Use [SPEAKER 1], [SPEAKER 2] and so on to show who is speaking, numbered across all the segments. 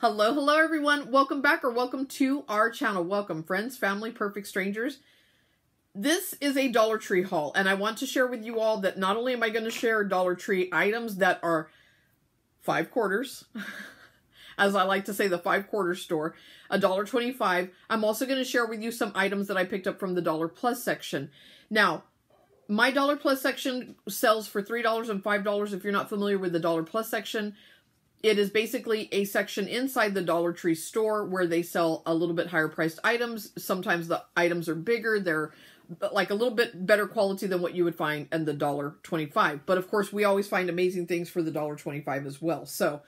[SPEAKER 1] Hello, hello everyone. Welcome back or welcome to our channel. Welcome friends, family, perfect strangers. This is a Dollar Tree haul and I want to share with you all that not only am I going to share Dollar Tree items that are five quarters, as I like to say, the five quarter store, a dollar twenty-five. I'm also going to share with you some items that I picked up from the Dollar Plus section. Now, my Dollar Plus section sells for $3 and $5 if you're not familiar with the Dollar Plus section. It is basically a section inside the Dollar Tree store where they sell a little bit higher priced items. Sometimes the items are bigger. They're like a little bit better quality than what you would find in the dollar 25. But of course, we always find amazing things for the dollar 25 as well. So,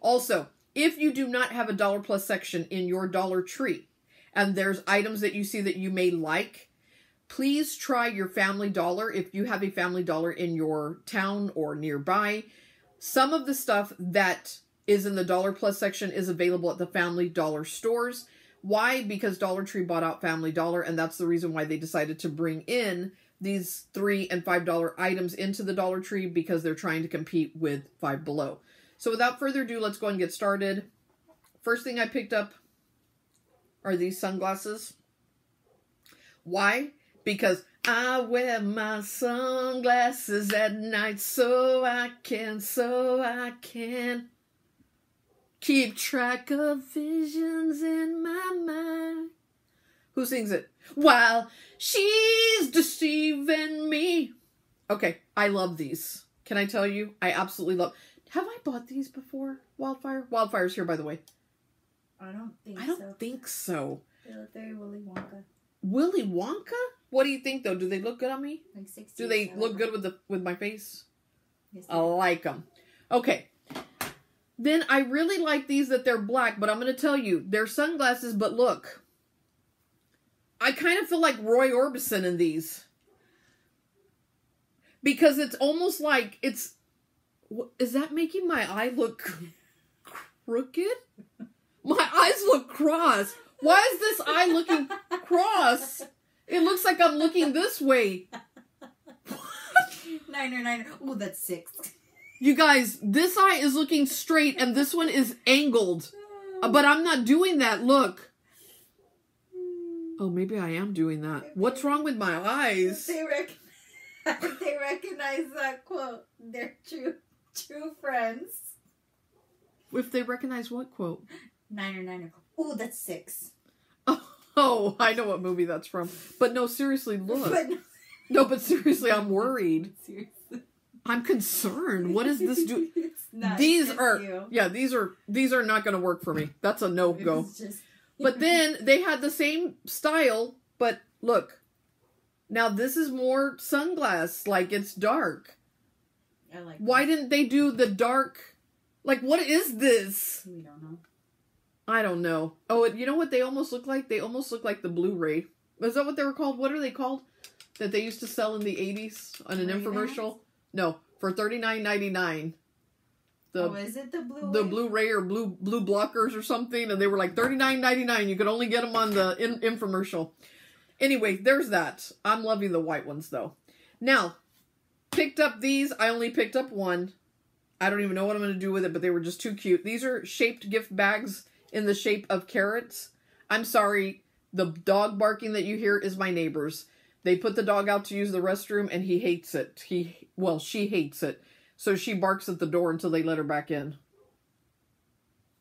[SPEAKER 1] also, if you do not have a dollar plus section in your Dollar Tree and there's items that you see that you may like, please try your Family Dollar if you have a Family Dollar in your town or nearby. Some of the stuff that is in the Dollar Plus section is available at the Family Dollar stores. Why? Because Dollar Tree bought out Family Dollar, and that's the reason why they decided to bring in these three and five dollar items into the Dollar Tree because they're trying to compete with Five Below. So without further ado, let's go and get started. First thing I picked up are these sunglasses. Why? Because I wear my sunglasses at night so I can, so I can keep track of visions in my mind. Who sings it? While she's deceiving me. Okay, I love these. Can I tell you? I absolutely love. Have I bought these before? Wildfire? Wildfire's here, by the way.
[SPEAKER 2] I don't think
[SPEAKER 1] I don't
[SPEAKER 2] so.
[SPEAKER 1] think so.
[SPEAKER 2] They look very Willy Wonka.
[SPEAKER 1] Willy Wonka? What do you think though? Do they look good on me?
[SPEAKER 2] Like 60s.
[SPEAKER 1] Do they look good with the with my face?
[SPEAKER 2] Yes,
[SPEAKER 1] I like them. Okay. Then I really like these that they're black, but I'm going to tell you, they're sunglasses, but look. I kind of feel like Roy Orbison in these. Because it's almost like it's is that making my eye look crooked? My eyes look cross. Why is this eye looking cross? It looks like I'm looking this way.
[SPEAKER 2] Niner, niner. Oh, that's six.
[SPEAKER 1] You guys, this eye is looking straight and this one is angled. Uh, But I'm not doing that. Look. Oh, maybe I am doing that. What's wrong with my eyes?
[SPEAKER 2] They rec- they recognize that quote. They're true, true friends.
[SPEAKER 1] If they recognize what quote?
[SPEAKER 2] Niner, niner. Oh, that's six.
[SPEAKER 1] Oh, I know what movie that's from. But no, seriously, look.
[SPEAKER 2] But no,
[SPEAKER 1] No, but seriously, I'm worried.
[SPEAKER 2] seriously.
[SPEAKER 1] I'm concerned. What does this do?
[SPEAKER 2] Not
[SPEAKER 1] These are
[SPEAKER 2] you.
[SPEAKER 1] yeah, these are these are not going to work for me. That's a no go.
[SPEAKER 2] Just
[SPEAKER 1] But then they had the same style, but look. Now this is more sunglass, like it's dark.
[SPEAKER 2] I like.
[SPEAKER 1] Why didn't they do the dark? Like what is this?
[SPEAKER 2] We don't know.
[SPEAKER 1] I don't know. Oh, you know what they almost look like? They almost look like the Blu-ray. Is that what they were called? What are they called? That they used to sell in the 80s on an infomercial? No, for $39.99. The
[SPEAKER 2] oh, is it the blue?
[SPEAKER 1] The Blu-ray or blue blue blockers or something, and they were like thirty nine ninety nine. You could only get them on the in- infomercial. Anyway, there's that. I'm loving the white ones though. Now, picked up these. I only picked up one. I don't even know what I'm going to do with it, but they were just too cute. These are shaped gift bags in the shape of carrots. I'm sorry, the dog barking that you hear is my neighbor's. They put the dog out to use the restroom, and he hates it. He well, she hates it. So she barks at the door until they let her back in.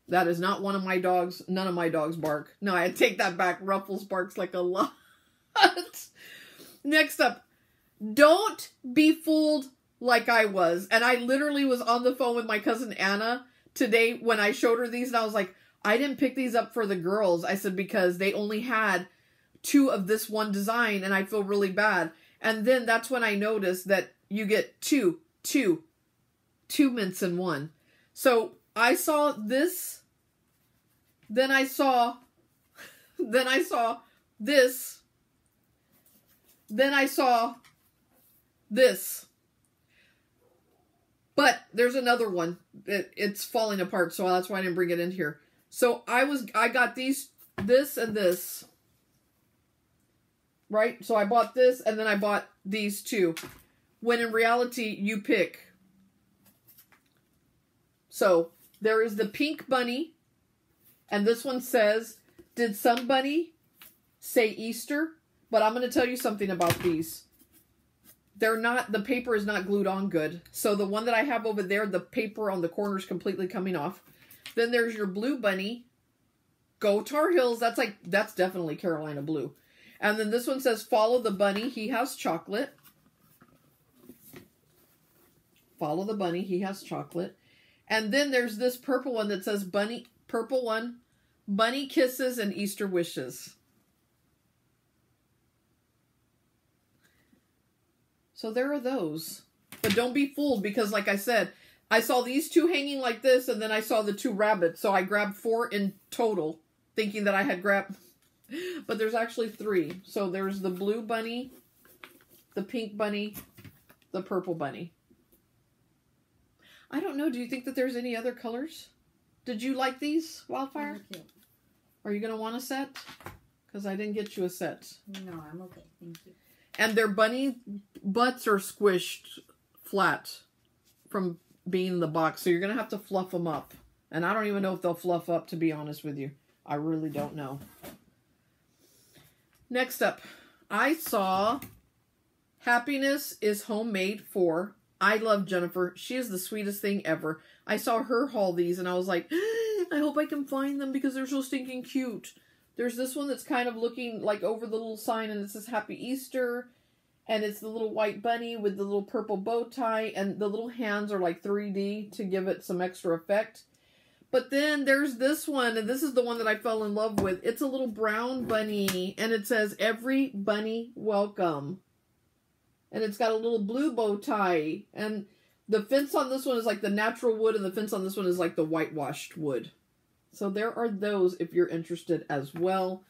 [SPEAKER 1] That is not one of my dogs. None of my dogs bark. No, I take that back. Ruffles barks like a lot. Next up, don't be fooled like I was. And I literally was on the phone with my cousin Anna today when I showed her these, and I was like, I didn't pick these up for the girls. I said, because they only had two of this one design, and I feel really bad. And then that's when I noticed that you get two, two, two mints in one. So I saw this, then I saw, then I saw this, then I saw this. But there's another one. It, it's falling apart, so that's why I didn't bring it in here. So I was I got these this and this. Right? So I bought this and then I bought these two. When in reality you pick. So there is the pink bunny And this one says, Did somebody say Easter? But I'm going to tell you something about these. They're not, the paper is not glued on good. So the one that I have over there, the paper on the corner is completely coming off. Then there's your blue bunny. Go Tar Heels. That's like, that's definitely Carolina blue. And then this one says, Follow the bunny. He has chocolate. Follow the bunny. He has chocolate. And then there's this purple one that says bunny, purple one, bunny kisses and Easter wishes. So there are those. But don't be fooled because, like I said, I saw these two hanging like this and then I saw the two rabbits. So I grabbed four in total, thinking that I had grabbed. But there's actually three. So there's the blue bunny, the pink bunny, the purple bunny. I don't know. Do you think that there's any other colors? Did you like these, Wildfire? Are you going to want a set? Because I didn't get you a set.
[SPEAKER 2] No, I'm okay. Thank you.
[SPEAKER 1] And their bunny butts are squished flat from being in the box. So you're going to have to fluff them up. And I don't even know if they'll fluff up, to be honest with you. I really don't know. Next up, I saw Happiness is Homemade for. I love Jennifer. She is the sweetest thing ever. I saw her haul these and I was like, I hope I can find them because they're so stinking cute. There's this one that's kind of looking like over the little sign and it says Happy Easter. And it's the little white bunny with the little purple bow tie. And the little hands are like 3D to give it some extra effect. But then there's this one, and this is the one that I fell in love with. It's a little brown bunny, and it says, Every bunny welcome. And it's got a little blue bow tie. And the fence on this one is like the natural wood, and the fence on this one is like the whitewashed wood. So there are those if you're interested as well.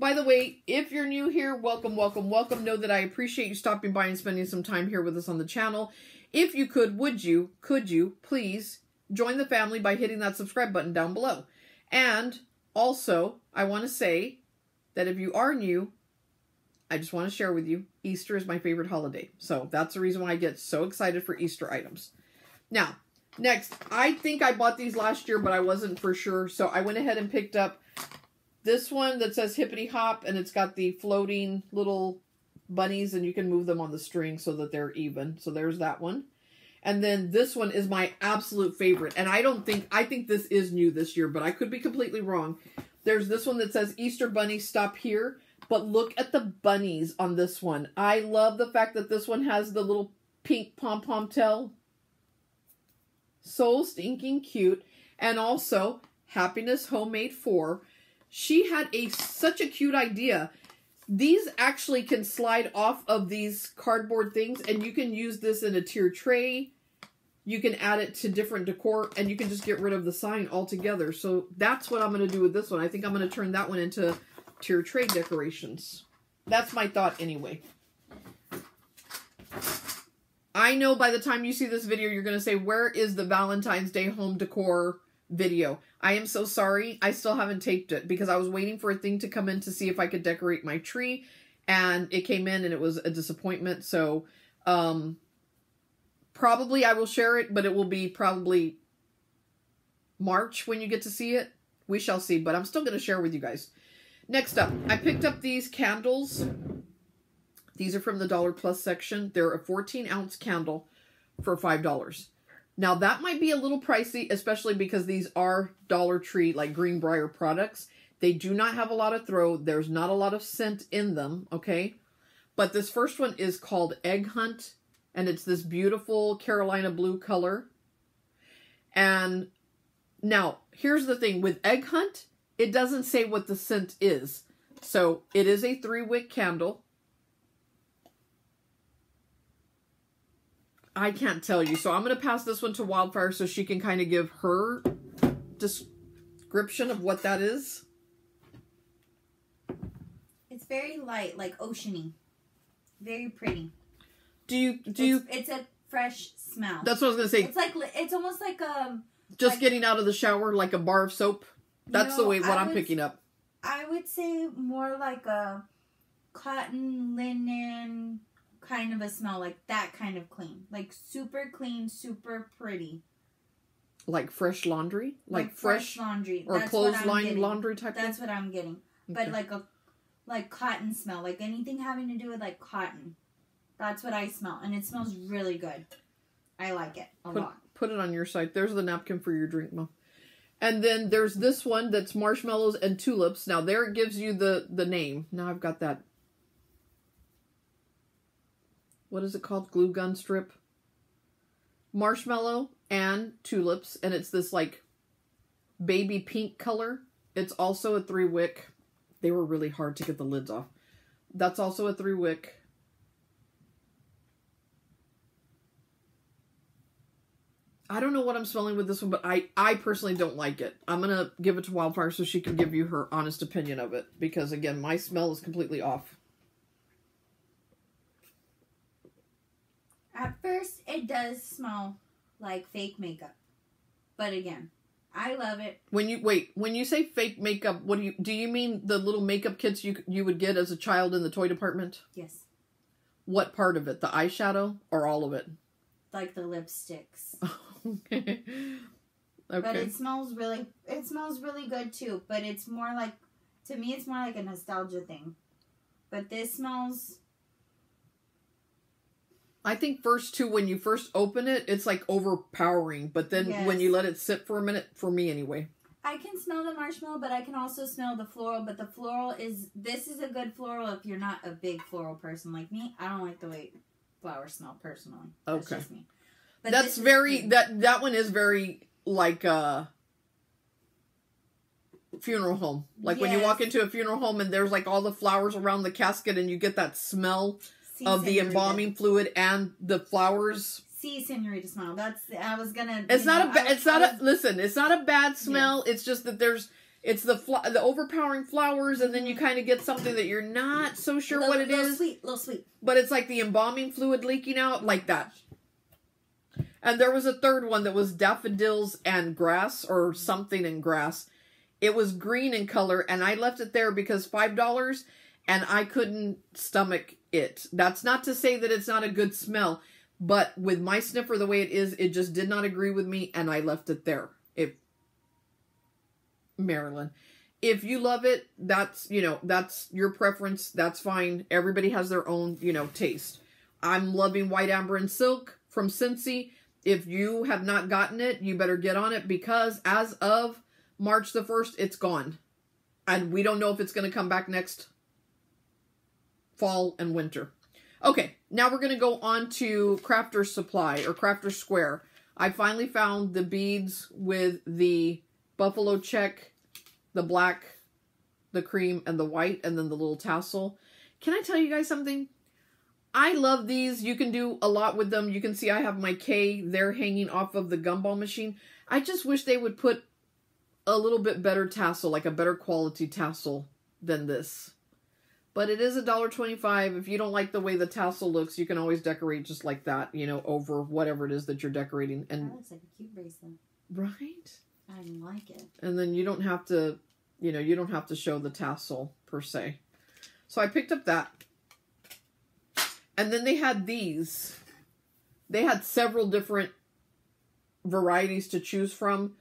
[SPEAKER 1] By the way, if you're new here, welcome, welcome, welcome. Know that I appreciate you stopping by and spending some time here with us on the channel. If you could, would you, could you, please join the family by hitting that subscribe button down below. And also, I want to say that if you are new, I just want to share with you Easter is my favorite holiday. So that's the reason why I get so excited for Easter items. Now, next, I think I bought these last year, but I wasn't for sure. So I went ahead and picked up this one that says Hippity Hop, and it's got the floating little bunnies, and you can move them on the string so that they're even. So there's that one. And then this one is my absolute favorite. And I don't think, I think this is new this year, but I could be completely wrong. There's this one that says Easter Bunny Stop Here. But look at the bunnies on this one. I love the fact that this one has the little pink pom pom tail. So stinking cute. And also, Happiness Homemade 4. She had a such a cute idea. These actually can slide off of these cardboard things, and you can use this in a tier tray. You can add it to different decor, and you can just get rid of the sign altogether. So that's what I'm going to do with this one. I think I'm going to turn that one into tier tray decorations. That's my thought anyway. I know by the time you see this video, you're going to say, where is the Valentine's Day home decor video? I am so sorry. I still haven't taped it because I was waiting for a thing to come in to see if I could decorate my tree. And it came in and it was a disappointment. So, um, probably I will share it, but it will be probably March when you get to see it. We shall see, but I'm still going to share with you guys. Next up, I picked up these candles. These are from the Dollar Plus section. They're a 14 ounce candle for $5. Now that might be a little pricey, especially because these are Dollar Tree, like Greenbrier products. They do not have a lot of throw. There's not a lot of scent in them, okay? But this first one is called Egg Hunt, and it's this beautiful Carolina blue color. And now, here's the thing. With Egg Hunt, it doesn't say what the scent is. So, it is a three-wick candle. I can't tell you. So I'm going to pass this one to Wildfire so she can kind of give her description of what that is.
[SPEAKER 2] It's very light, like oceany. Very pretty.
[SPEAKER 1] Do you do you
[SPEAKER 2] It's, it's a fresh smell.
[SPEAKER 1] That's what I was going to say.
[SPEAKER 2] It's like it's almost like um
[SPEAKER 1] Just
[SPEAKER 2] like-
[SPEAKER 1] getting out of the shower like a bar of soap. That's the way what
[SPEAKER 2] I
[SPEAKER 1] I'm
[SPEAKER 2] would-
[SPEAKER 1] picking up.
[SPEAKER 2] I would say more like a cotton linen kind of a smell, like that kind of clean, like super clean, super pretty.
[SPEAKER 1] Like fresh laundry, like, fresh,
[SPEAKER 2] laundry
[SPEAKER 1] or clothesline laundry type.
[SPEAKER 2] That's
[SPEAKER 1] thing?
[SPEAKER 2] what I'm getting. But
[SPEAKER 1] Okay.
[SPEAKER 2] like a like cotton smell, like anything having to do with like cotton. That's what I smell, and it smells really good. I like it a
[SPEAKER 1] Put-
[SPEAKER 2] lot.
[SPEAKER 1] put it on your side. There's the napkin for your drink, mom. And then there's this one that's marshmallows and tulips. Now there it gives you the the name. Now I've got that. What is it called? Glue gun strip. Marshmallow and tulips, and it's this like baby pink color. It's also a three wick. They were really hard to get the lids off. That's also a three wick. I don't know what I'm smelling with this one, but I I personally don't like it. I'm gonna give it to Wildfire so she can give you her honest opinion of it because again, my smell is completely off.
[SPEAKER 2] At first, it does smell like fake makeup, but again, I love it.
[SPEAKER 1] When you wait, when you say fake makeup, what do you do? You mean the little makeup kits you you would get as a child in the toy department?
[SPEAKER 2] Yes,
[SPEAKER 1] What part of it? The eyeshadow or all of it?
[SPEAKER 2] like the lipsticks.
[SPEAKER 1] okay.
[SPEAKER 2] But it smells really. It smells really good too. But it's more like, to me, it's more like a nostalgia thing. But this smells.
[SPEAKER 1] I think first too when you first open it, it's like overpowering, but then when you let it sit for a minute, for me anyway.
[SPEAKER 2] I can smell the marshmallow, but I can also smell the floral. But the floral is this is a good floral if you're not a big floral person like me. I don't like the way flowers smell personally. That's
[SPEAKER 1] Okay.
[SPEAKER 2] But
[SPEAKER 1] That's very that that one is very like uh funeral home. Like when you walk into a funeral home and there's like all the flowers around the casket and you get that smell
[SPEAKER 2] See,
[SPEAKER 1] of the embalming fluid and the flowers.
[SPEAKER 2] See, senorita smell. That's I was gonna.
[SPEAKER 1] It's not
[SPEAKER 2] know,
[SPEAKER 1] a ba-
[SPEAKER 2] I-
[SPEAKER 1] it's not
[SPEAKER 2] I
[SPEAKER 1] a
[SPEAKER 2] was-
[SPEAKER 1] listen, it's not a bad smell. It's just that there's it's the fl- the overpowering flowers and then you mm-hmm. kind of get something that you're not so sure
[SPEAKER 2] little,
[SPEAKER 1] what it
[SPEAKER 2] little
[SPEAKER 1] is.
[SPEAKER 2] Sweet, little sweet.
[SPEAKER 1] but it's like the embalming fluid leaking out like that. And there was a third one that was daffodils and grass or something in grass. It was green in color and I left it there because $5 and I couldn't stomach it. That's not to say that it's not a good smell, but with my sniffer the way it is, it just did not agree with me and I left it there. If Marilyn, if you love it, that's, you know, that's your preference. That's fine. Everybody has their own, you know, taste. I'm loving White Amber and Silk from Scentsy. If you have not gotten it, you better get on it because as of March the 1st, it's gone. And we don't know if it's going to come back next fall and winter. Okay, now we're going to go on to Crafter Supply or Crafter Square. I finally found the beads with the buffalo check, the black, the cream, and the white, and then the little tassel. Can I tell you guys something? I love these. You can do a lot with them. You can see I have my K there hanging off of the gumball machine. I just wish they would put a little bit better tassel, like a better quality tassel than this. But it is a dollar twenty-five. If you don't like the way the tassel looks, you can always decorate just like that, you know, over whatever it is that you're decorating. And That
[SPEAKER 2] looks like a cute bracelet.
[SPEAKER 1] right?
[SPEAKER 2] I like it.
[SPEAKER 1] and then you don't have to you know you don't have to show the tassel per se so i picked up that and then they had these they had several different varieties to choose from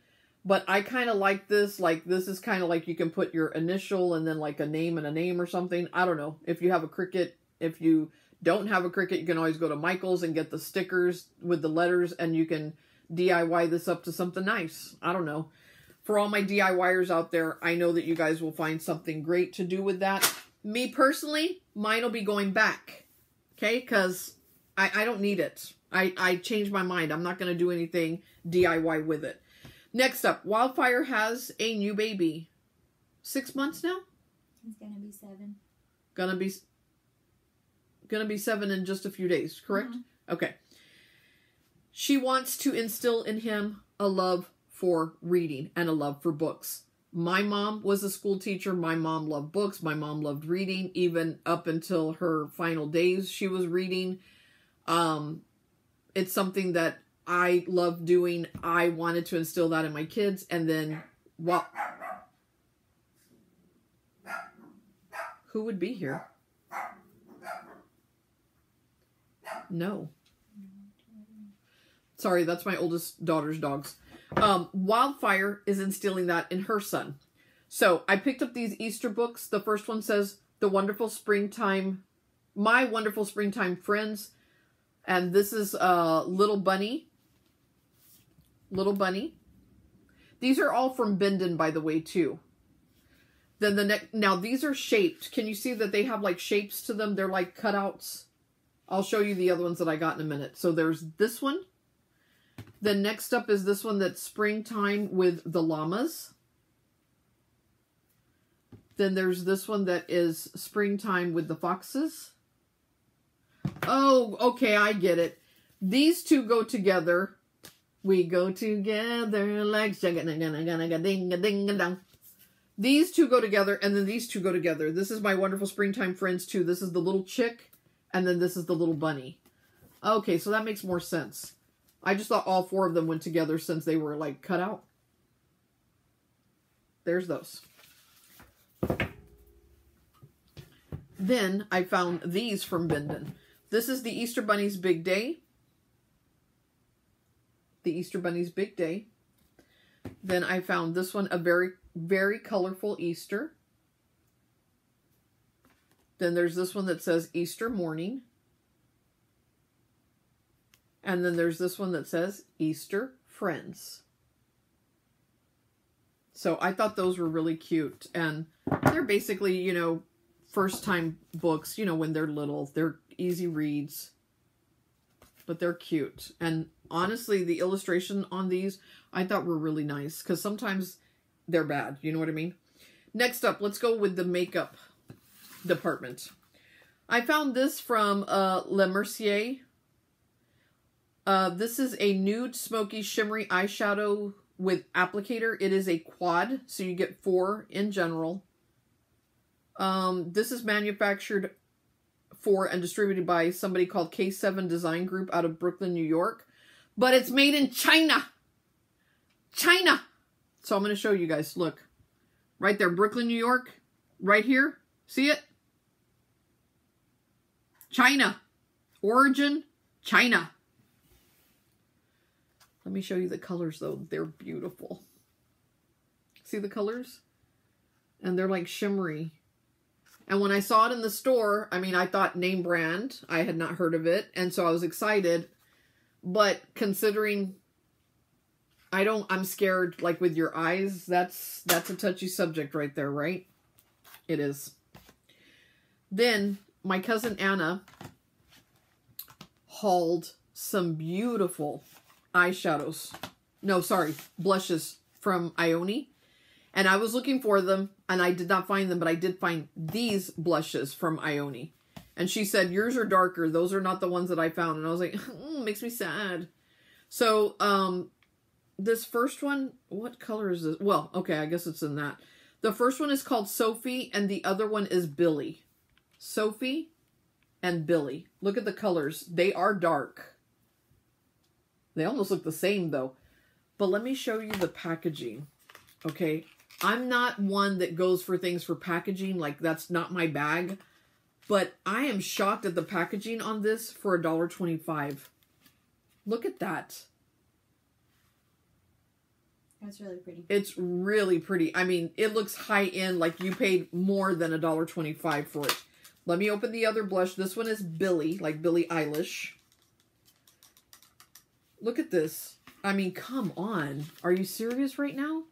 [SPEAKER 1] but i kind of like this like this is kind of like you can put your initial and then like a name and a name or something i don't know if you have a Cricut if you don't have a Cricut you can always go to michael's and get the stickers with the letters and you can diy this up to something nice i don't know for all my DIYers out there, I know that you guys will find something great to do with that. Me personally, mine will be going back. Okay? Because I, I don't need it. I, I changed my mind. I'm not going to do anything DIY with it. Next up, Wildfire has a new baby. Six months now?
[SPEAKER 2] He's gonna be seven.
[SPEAKER 1] Gonna be gonna be seven in just a few days, correct?
[SPEAKER 2] Mhm.
[SPEAKER 1] Okay. She wants to instill in him a love for reading and a love for books. My mom was a school teacher. My mom loved books. My mom loved reading. Even up until her final days, she was reading. Um, it's something that I love doing. I wanted to instill that in my kids, and then well, who would be here? No. Sorry, that's my oldest daughter's dogs. Um, Wildfire is instilling that in her son. So I picked up these Easter books. The first one says The Wonderful Springtime, My Wonderful Springtime Friends. And this is uh, Little Bunny. Little Bunny. These are all from Bendon, by the way, too. Then the next, now these are shaped. Can you see that they have like shapes to them? They're like cutouts. I'll show you the other ones that I got in a minute. So there's this one. Then next up is this one that's springtime with the llamas. Then there's this one that is springtime with the foxes. Oh, okay, I get it. These two go together. We go together like ding a ding a dong. These two go together, and then these two go together. This is my wonderful springtime friends too. This is the little chick, and then this is the little bunny. Okay, so that makes more sense. I just thought all four of them went together since they were like cut out. There's those. Then I found these from Bendon. This is the Easter Bunny's Big Day. The Easter Bunny's Big Day. Then I found this one, a very, very colorful Easter. Then there's this one that says Easter morning. And then there's this one that says Easter friends. So I thought those were really cute. And they're basically, you know, first time books, you know, when they're little. They're easy reads. But they're cute. And honestly, the illustration on these I thought were really nice. Because sometimes they're bad. You know what I mean? Next up, let's go with the makeup department. I found this from uh, Le Mercier. Uh, this is a nude, smoky, shimmery eyeshadow with applicator. It is a quad, so you get four in general. Um, this is manufactured for and distributed by somebody called K7 Design Group out of Brooklyn, New York. But it's made in China. China. So I'm going to show you guys. Look. Right there. Brooklyn, New York. Right here. See it? China. Origin, China. Let me show you the colors, though. They're beautiful. See the colors? And they're like shimmery. And when I saw it in the store, I mean, I thought name brand. I had not heard of it. And so I was excited. But considering I don't, I'm scared, like with your eyes, that's, that's a touchy subject right there, right? It is. Then my cousin Anna hauled some beautiful eyeshadows. No, sorry, blushes from Ioni. And I was looking for them and I did not find them, but I did find these blushes from Ioni. And she said, yours are darker. Those are not the ones that I found. And I was like, mm, makes me sad. So, um, this first one, what color is this? Well, okay, I guess it's in that. The first one is called Sophie and the other one is Billy. Sophie and Billy. Look at the colors. They are dark. They almost look the same though. But let me show you the packaging. Okay, I'm not one that goes for things for packaging. Like, that's not my bag. But I am shocked at the packaging on this for $1.25. Look at that.
[SPEAKER 2] That's really pretty.
[SPEAKER 1] It's really pretty. I mean, it looks high end, like you paid more than $1.25 for it. Let me open the other blush. This one is Billie, like Billie Eilish. Look at this. I mean, come on. Are you serious right now?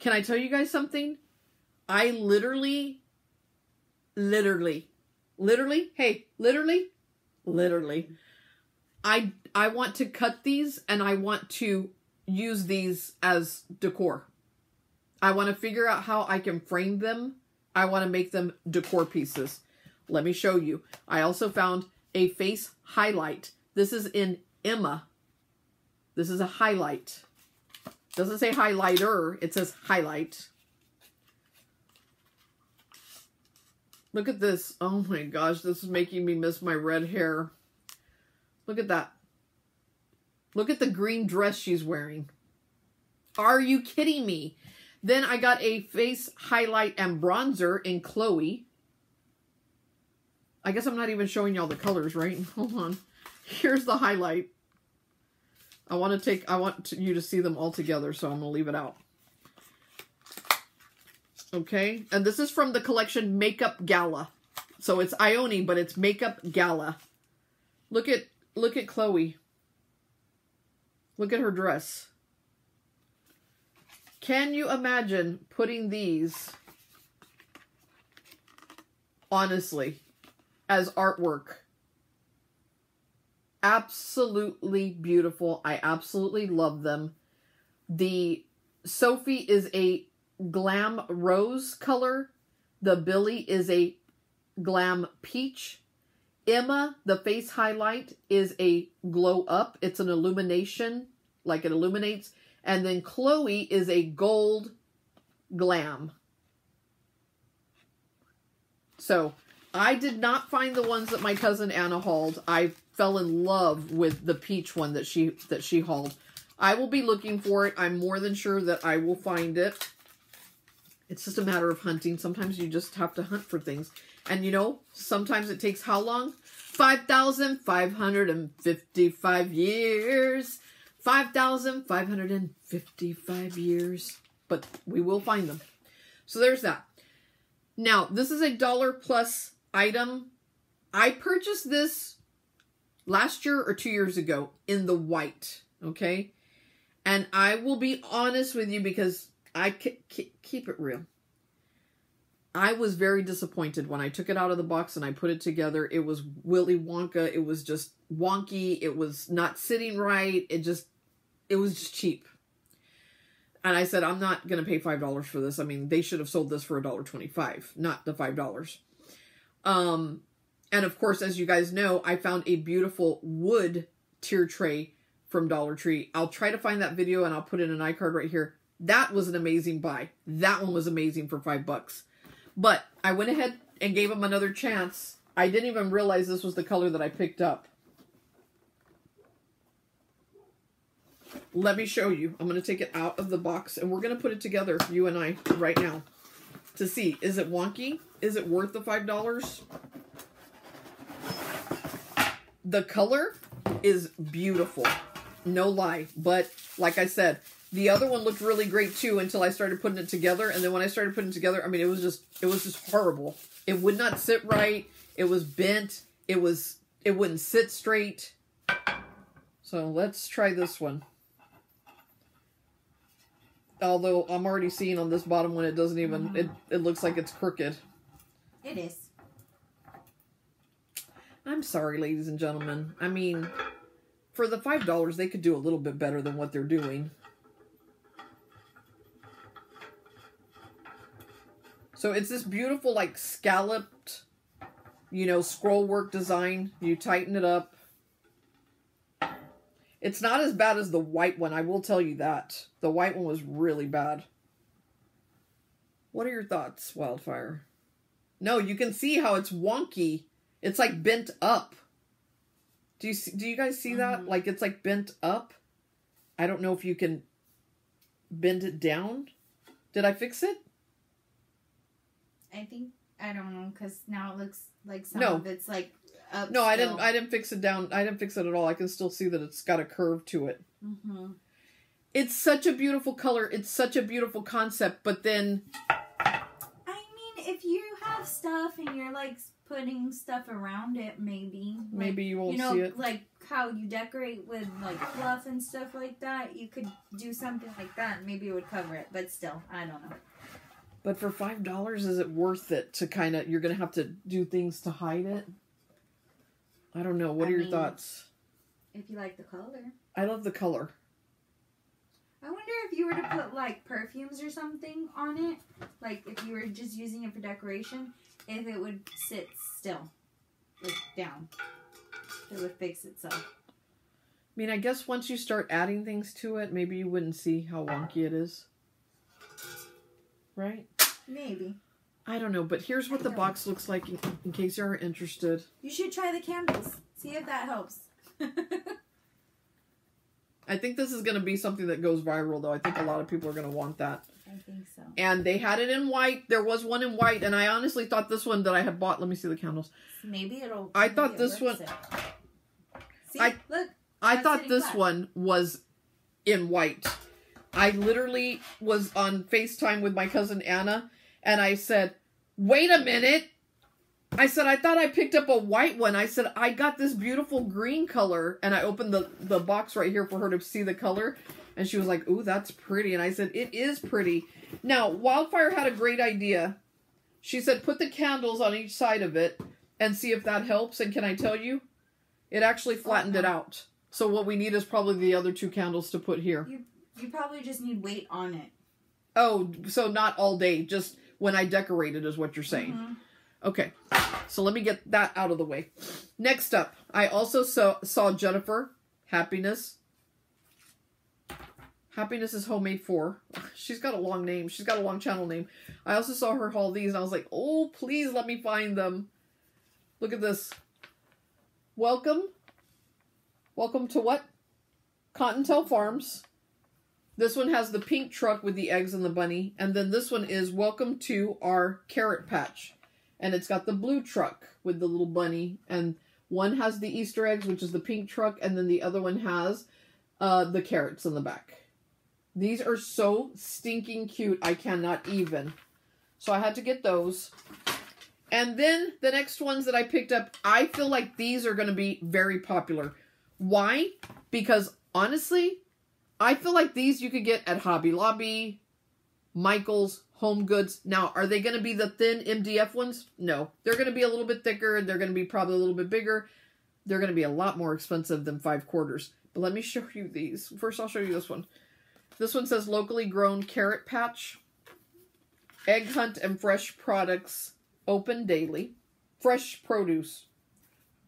[SPEAKER 1] Can I tell you guys something? I literally, literally, literally, hey, literally, literally, I I want to cut these and I want to use these as decor. I want to figure out how I can frame them. I want to make them decor pieces. Let me show you. I also found a face highlight. This is in Emma. This is a highlight. Doesn't say highlighter, it says highlight. Look at this. Oh my gosh, this is making me miss my red hair. Look at that. Look at the green dress she's wearing. Are you kidding me? Then I got a face highlight and bronzer in Chloe. I guess I'm not even showing y'all the colors, right? Hold on. Here's the highlight. I want to take, I want to, you to see them all together, so I'm going to leave it out. Okay, and this is from the collection Makeup Gala. So it's Ione, but it's Makeup Gala. Look at, look at Chloe. Look at her dress. Can you imagine putting these, honestly, as artwork? Absolutely beautiful. I absolutely love them. The Sophie is a glam rose color. The Billy is a glam peach. Emma, the face highlight, is a glow up. It's an illumination, like it illuminates. And then Chloe is a gold glam. So I did not find the ones that my cousin Anna hauled. I fell in love with the peach one that she that she hauled. I will be looking for it. I'm more than sure that I will find it. It's just a matter of hunting. Sometimes you just have to hunt for things. And you know, sometimes it takes how long? 5,555 years. 5,555 years. But we will find them. So there's that. Now, this is a dollar plus item. I purchased this last year or two years ago in the white. Okay. And I will be honest with you because I keep it real. I was very disappointed when I took it out of the box and I put it together. It was Willy Wonka. It was just wonky. It was not sitting right. It just, it was just cheap. And I said, I'm not going to pay $5 for this. I mean, they should have sold this for $1.25, not the $5. Um, and of course, as you guys know, I found a beautiful wood tier tray from Dollar Tree. I'll try to find that video and I'll put in an iCard right here. That was an amazing buy. That one was amazing for five bucks. But I went ahead and gave them another chance. I didn't even realize this was the color that I picked up. Let me show you. I'm going to take it out of the box and we're going to put it together, you and I, right now. To see, is it wonky? Is it worth the $5? The color is beautiful. No lie. But like I said, the other one looked really great too until I started putting it together. And then when I started putting it together, I mean, it was just, it was just horrible. It would not sit right. It was bent. It was, it wouldn't sit straight. So let's try this one. Although I'm already seeing on this bottom one, it doesn't even, mm-hmm. it, it looks like it's crooked.
[SPEAKER 2] It is.
[SPEAKER 1] I'm sorry, ladies and gentlemen. I mean, for the $5, they could do a little bit better than what they're doing. So it's this beautiful, like, scalloped, you know, scroll work design. You tighten it up. It's not as bad as the white one, I will tell you that. The white one was really bad. What are your thoughts, Wildfire? No, you can see how it's wonky. It's like bent up. Do you see, do you guys see mm -hmm. that? Mm-hmm. Like it's like bent up. I don't know if you can bend it down. Did I fix it?
[SPEAKER 2] I think I don't know because now it looks like some no. of it's like
[SPEAKER 1] up. No, still. I didn't. I didn't fix it down. I didn't fix it at all. I can still see that it's got a curve to it. Mm-hmm. It's such a beautiful color. It's such a beautiful concept. But then,
[SPEAKER 2] I mean, if you have stuff and you're like putting stuff around it, maybe
[SPEAKER 1] like, maybe you won't you know, see it.
[SPEAKER 2] Like how you decorate with like fluff and stuff like that. You could do something like that. Maybe it would cover it. But still, I don't know.
[SPEAKER 1] But for five dollars, is it worth it to kind of? You're gonna have to do things to hide it. I don't know. What I are your mean, thoughts?
[SPEAKER 2] If you like the color,
[SPEAKER 1] I love the color.
[SPEAKER 2] I wonder if you were to put like perfumes or something on it, like if you were just using it for decoration, if it would sit still, like down, it would fix itself.
[SPEAKER 1] I mean, I guess once you start adding things to it, maybe you wouldn't see how wonky it is. Right?
[SPEAKER 2] Maybe.
[SPEAKER 1] I don't know, but here's what the box looks like in, in case you're interested.
[SPEAKER 2] You should try the candles. See if that helps.
[SPEAKER 1] I think this is going to be something that goes viral, though. I think a lot of people are going to want that.
[SPEAKER 2] I think so.
[SPEAKER 1] And they had it in white. There was one in white, and I honestly thought this one that I had bought. Let me see the candles.
[SPEAKER 2] Maybe it'll.
[SPEAKER 1] I thought this one.
[SPEAKER 2] See, I, look.
[SPEAKER 1] I thought this
[SPEAKER 2] flat.
[SPEAKER 1] one was in white. I literally was on FaceTime with my cousin Anna and I said, Wait a minute. I said, I thought I picked up a white one. I said, I got this beautiful green color. And I opened the, the box right here for her to see the color. And she was like, Ooh, that's pretty. And I said, It is pretty. Now, Wildfire had a great idea. She said, Put the candles on each side of it and see if that helps. And can I tell you? It actually flattened it
[SPEAKER 2] no.
[SPEAKER 1] out. So what we need is probably the other two candles to put here.
[SPEAKER 2] You probably just need weight on it.
[SPEAKER 1] Oh, so not all day, just when I decorate it is what you're saying.
[SPEAKER 2] Mhm.
[SPEAKER 1] Okay. So let me get that out of the way. Next up, I also saw saw Jennifer Happiness. Happiness is homemade for. She's got a long name. She's got a long channel name. I also saw her haul these and I was like, "Oh, please let me find them." Look at this. Welcome. Welcome to what? Cottontail Farms. This one has the pink truck with the eggs and the bunny. And then this one is Welcome to our carrot patch. And it's got the blue truck with the little bunny. And one has the Easter eggs, which is the pink truck. And then the other one has uh, the carrots in the back. These are so stinking cute. I cannot even. So I had to get those. And then the next ones that I picked up, I feel like these are going to be very popular. Why? Because honestly, I feel like these you could get at Hobby Lobby, Michael's, Home Goods. Now, are they going to be the thin MDF ones? No. They're going to be a little bit thicker. They're going to be probably a little bit bigger. They're going to be a lot more expensive than five quarters. But let me show you these. First, I'll show you this one. This one says locally grown carrot patch, egg hunt and fresh products open daily, fresh produce,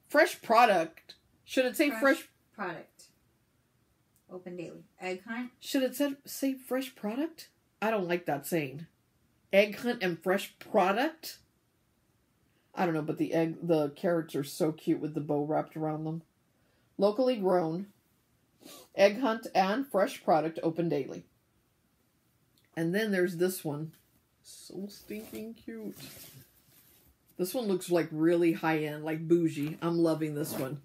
[SPEAKER 1] fresh product. Should it say
[SPEAKER 2] Fresh.
[SPEAKER 1] fresh
[SPEAKER 2] Product. Open daily. Egg hunt.
[SPEAKER 1] Should it say, say fresh product? I don't like that saying. Egg hunt and fresh product? I don't know, but the egg the carrots are so cute with the bow wrapped around them. Locally grown. Egg hunt and fresh product open daily. And then there's this one. So stinking cute. This one looks like really high end, like bougie. I'm loving this one.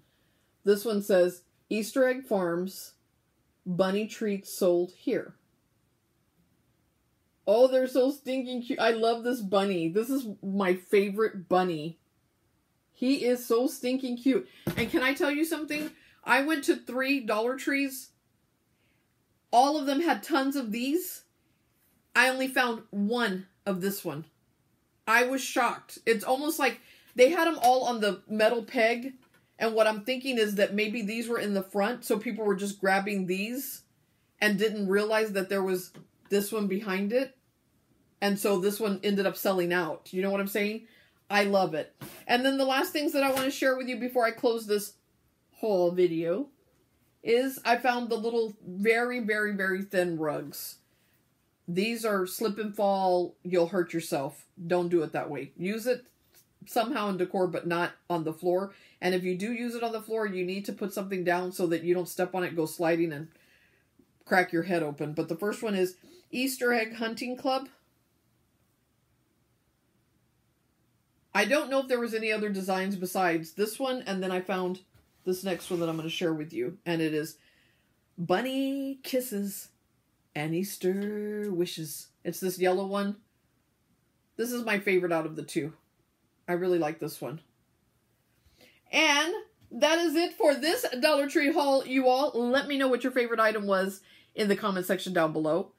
[SPEAKER 1] This one says Easter Egg Farms bunny treats sold here. Oh, they're so stinking cute. I love this bunny. This is my favorite bunny. He is so stinking cute. And can I tell you something? I went to three Dollar Trees. All of them had tons of these. I only found one of this one. I was shocked. It's almost like they had them all on the metal peg. And what I'm thinking is that maybe these were in the front, so people were just grabbing these and didn't realize that there was this one behind it. And so this one ended up selling out. You know what I'm saying? I love it. And then the last things that I want to share with you before I close this whole video is I found the little very, very, very thin rugs. These are slip and fall. You'll hurt yourself. Don't do it that way. Use it somehow in decor, but not on the floor. And if you do use it on the floor, you need to put something down so that you don't step on it, go sliding, and crack your head open. But the first one is Easter Egg Hunting Club. I don't know if there was any other designs besides this one, and then I found this next one that I'm going to share with you, and it is Bunny Kisses and Easter Wishes. It's this yellow one. This is my favorite out of the two. I really like this one. And that is it for this Dollar Tree haul, you all. Let me know what your favorite item was in the comment section down below.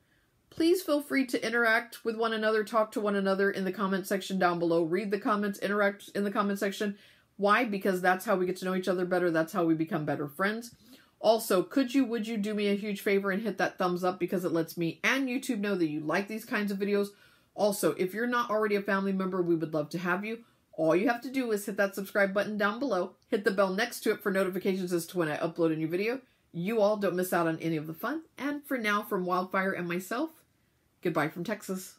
[SPEAKER 1] Please feel free to interact with one another, talk to one another in the comment section down below. Read the comments, interact in the comment section. Why? Because that's how we get to know each other better. That's how we become better friends. Also, could you, would you do me a huge favor and hit that thumbs up because it lets me and YouTube know that you like these kinds of videos. Also, if you're not already a family member, we would love to have you. All you have to do is hit that subscribe button down below, hit the bell next to it for notifications as to when I upload a new video. You all don't miss out on any of the fun. And for now, from Wildfire and myself, goodbye from Texas.